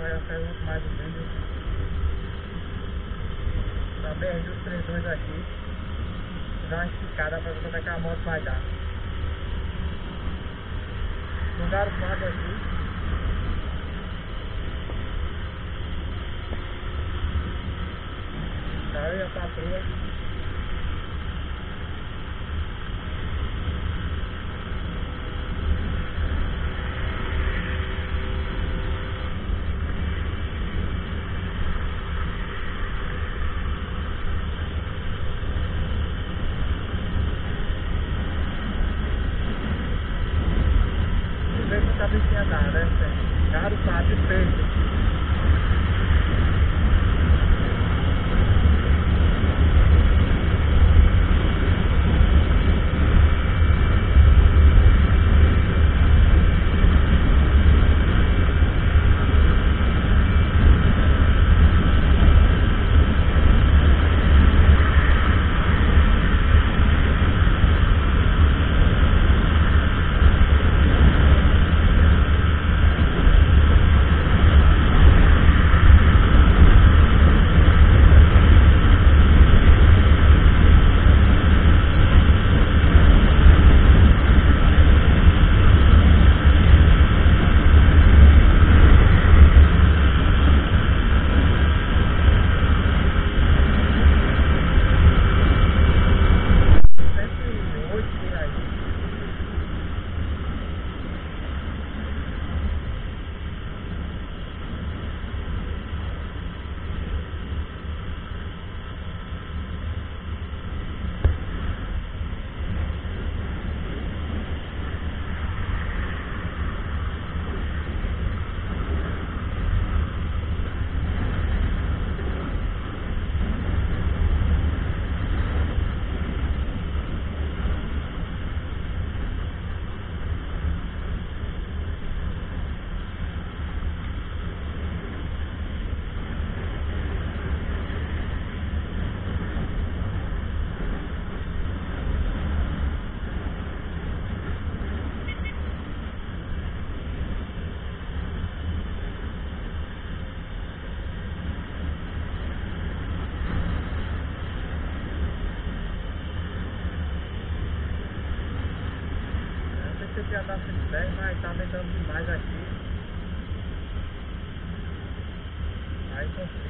galera pergunta mais o vídeo. Da BR dos 32 aqui. Dá uma esticada pra ver como é que a moto vai dar. Mudaram o mato aqui. Saiu a patroa. Tinha dado, né? Caro, sabe, feito. Eu já dá 110, mas tá aumentando demais aqui. Aí complica.